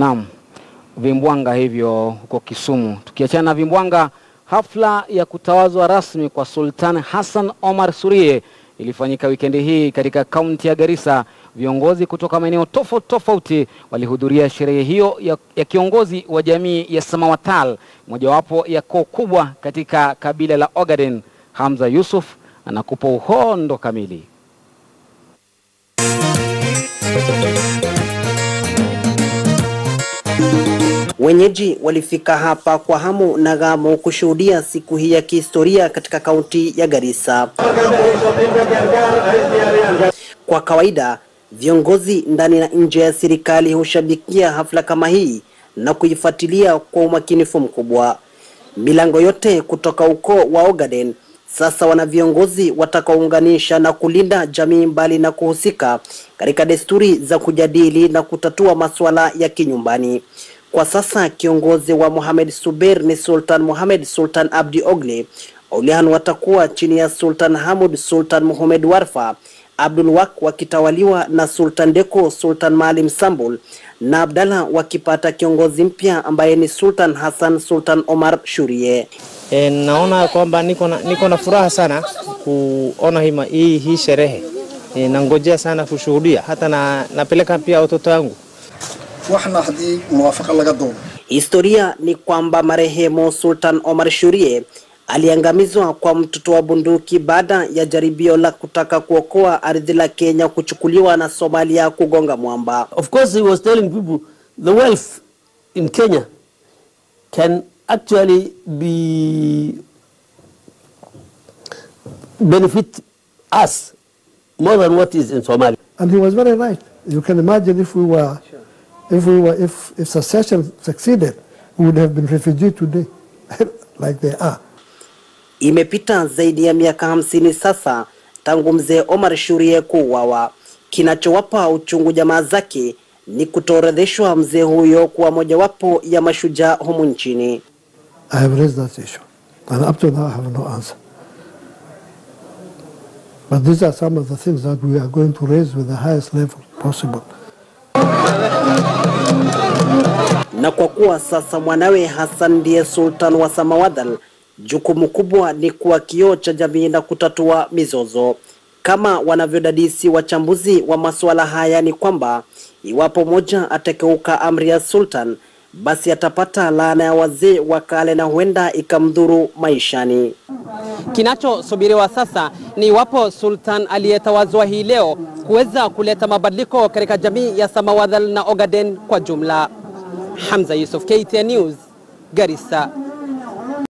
Naam, vimbwanga hivyo huko Kisumu. Tukiachana na vimbwanga, hafla ya kutawazwa rasmi kwa Sultan Hassan Omar Surie ilifanyika wikendi hii katika kaunti ya Garissa. Viongozi kutoka maeneo tofauti tofauti walihudhuria sherehe hiyo ya, ya kiongozi wa jamii ya Samawatal, mojawapo ya koo kubwa katika kabila la Ogaden. Hamza Yusuf anakupa uhondo kamili. Wenyeji walifika hapa kwa hamu na ghamu kushuhudia siku hii ya kihistoria katika kaunti ya Garissa. Kwa kawaida, viongozi ndani na nje ya serikali hushabikia hafla kama hii na kuifuatilia kwa umakinifu mkubwa. Milango yote kutoka ukoo wa Ogaden sasa wana viongozi watakaounganisha na kulinda jamii mbali na kuhusika katika desturi za kujadili na kutatua masuala ya kinyumbani. Kwa sasa kiongozi wa Mohamed subir ni Sultan Mohamed Sultan Abdi Ogle. aulian watakuwa chini ya Sultan Hamud Sultan Mohamed Warfa, Abdul Wak wakitawaliwa na Sultan Deko Sultan Maalim Sambul na Abdalla wakipata kiongozi mpya ambaye ni Sultan Hassan Sultan Omar Shurie. E, naona kwamba niko na, niko na furaha sana kuona hii, hii, hii sherehe e, nangojea sana kushuhudia hata na, napeleka pia watoto wangu. Waxna haddii muwaafaqa laga doono Historia ni kwamba marehemu Sultan Omar Shurie aliangamizwa kwa mtoto wa bunduki baada ya jaribio la kutaka kuokoa ardhi la Kenya kuchukuliwa na Somalia kugonga mwamba. Of course, he was telling people the wealth in Kenya can actually be benefit us more than what is in Somalia. And he was very right. You can imagine if we were, if we were, if, if secession succeeded, we would have been refugees today, like they are. Imepita zaidi ya miaka hamsini sasa tangu mzee Omar Shurie kuuawa. Kinachowapa uchungu jamaa zake ni kutoorodheshwa mzee huyo kuwa mojawapo ya mashujaa humu nchini. I have raised that issue, and up to now I have no answer. But these are some of the things that we are going to raise with the highest level possible. Na kwa kuwa sasa mwanawe Hassan ndiye sultan wa Samawadal, jukumu kubwa ni kuwa kioo cha jamii na kutatua mizozo. Kama wanavyodadisi wachambuzi wa masuala haya ni kwamba iwapo moja atakeuka amri ya sultan, basi atapata laana ya wazee wa kale na huenda ikamdhuru maishani. Kinachosubiriwa sasa ni iwapo sultan aliyetawazwa hii leo kuweza kuleta mabadiliko katika jamii ya Samawadhal na Ogaden kwa jumla. Hamza Yusuf, KTN News, Garissa.